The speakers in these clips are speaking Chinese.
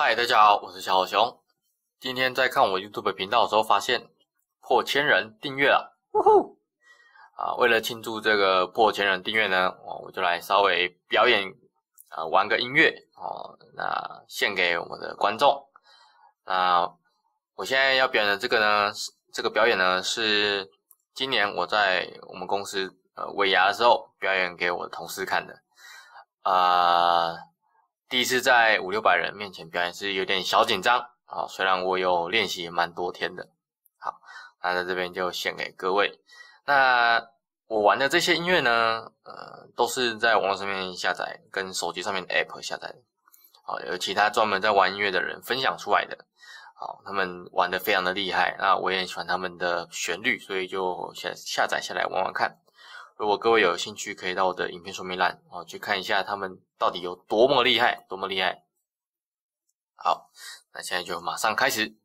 嗨，大家好，我是小好熊。今天在看我 YouTube 频道的时候，发现破千人订阅了，呜呼！啊，为了庆祝这个破千人订阅呢，哦，我就来稍微表演，啊，玩个音乐哦，那献给我们的观众。那我现在要表演的这个呢，这个表演呢是今年我在我们公司呃尾牙的时候表演给我的同事看的，啊。第一次在五六百人面前表演是有点小紧张啊，虽然我有练习蛮多天的。好，那在这边就献给各位。那我玩的这些音乐呢，呃，都是在网络上面下载，跟手机上面 App 下载的。好，有其他专门在玩音乐的人分享出来的。好，他们玩的非常的厉害，那我也喜欢他们的旋律，所以就下下载下来玩玩看。如果各位有兴趣，可以到我的影片说明栏哦去看一下他们到底有多么厉害，多么厉害。好，那现在就马上开始。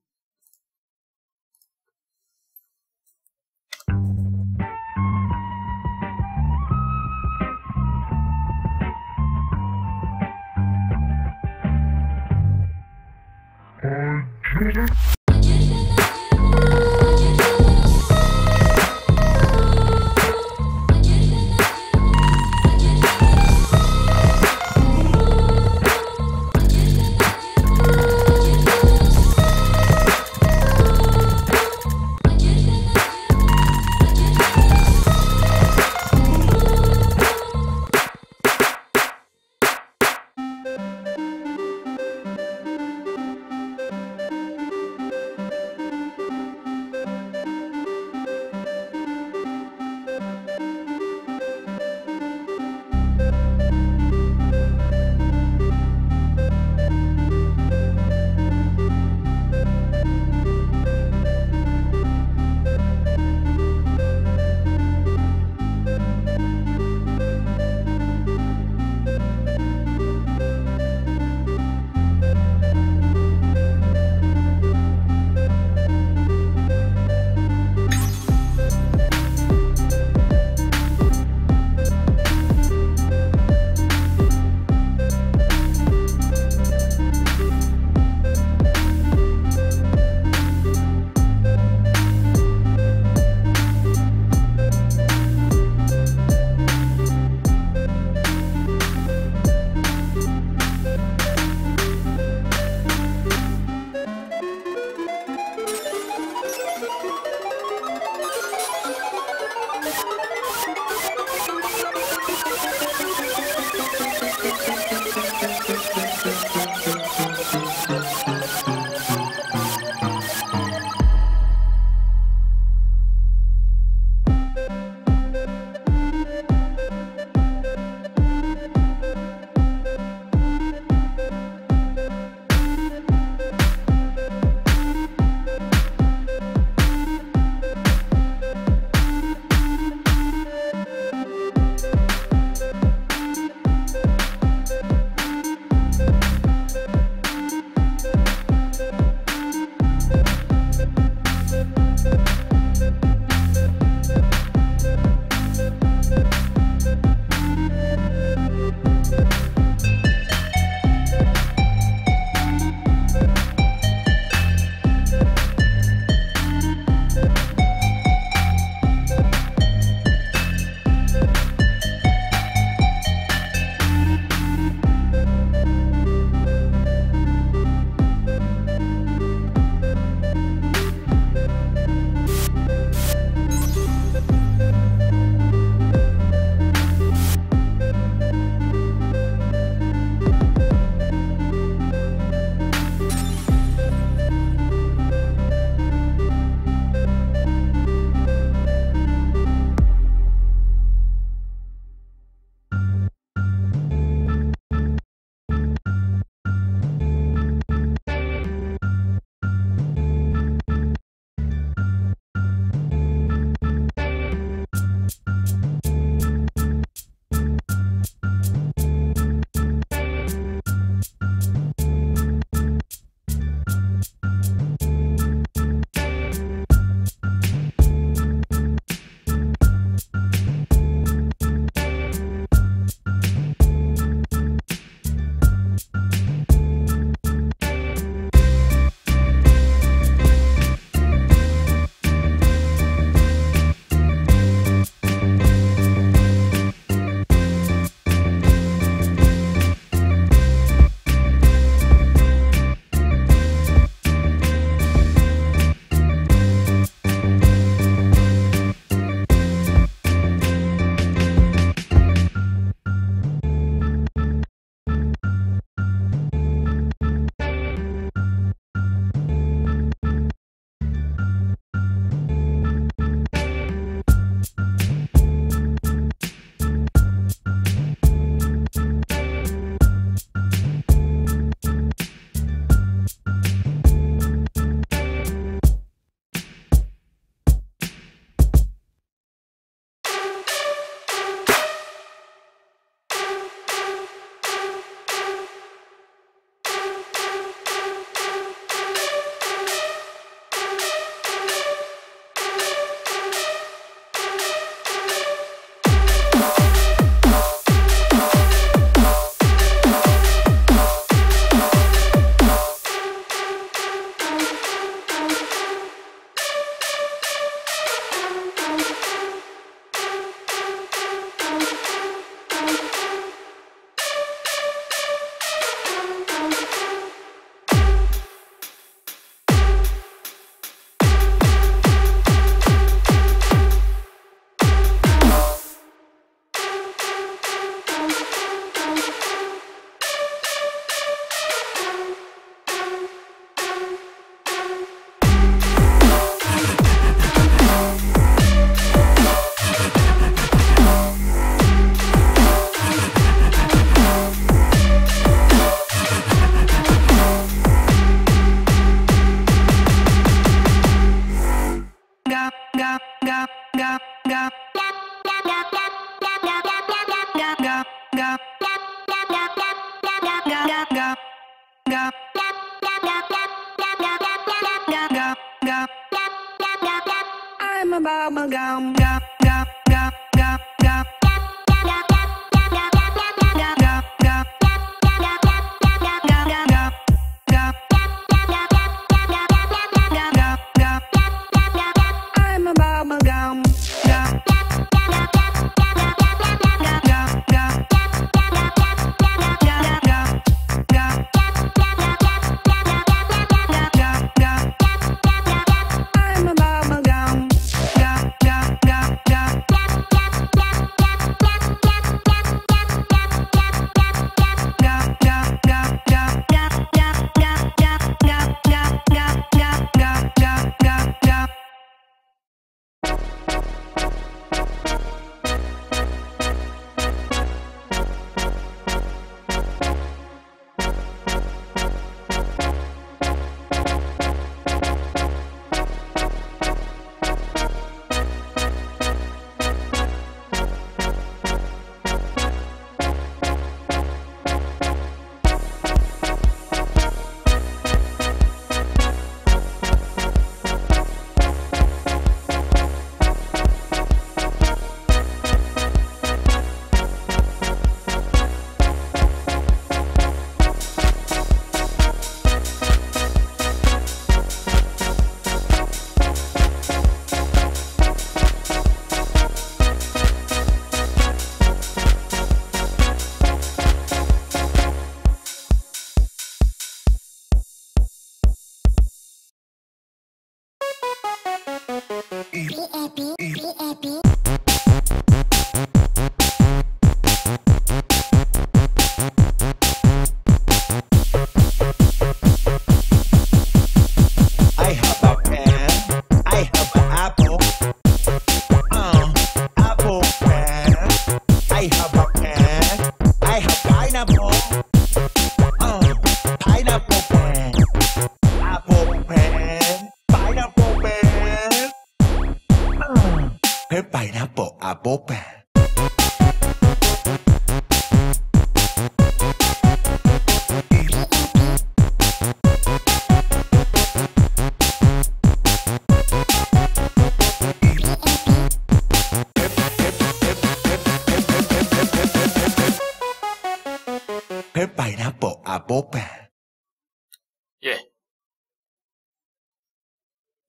啊宝贝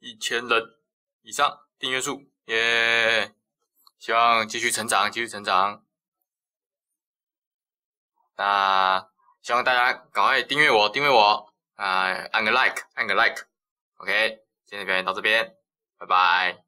一千人以上订阅数耶。希望继续成长，继续成长。那希望大家赶快订阅我，订阅我啊、按个 like，按个 like。OK，今天的表演到这边，拜拜。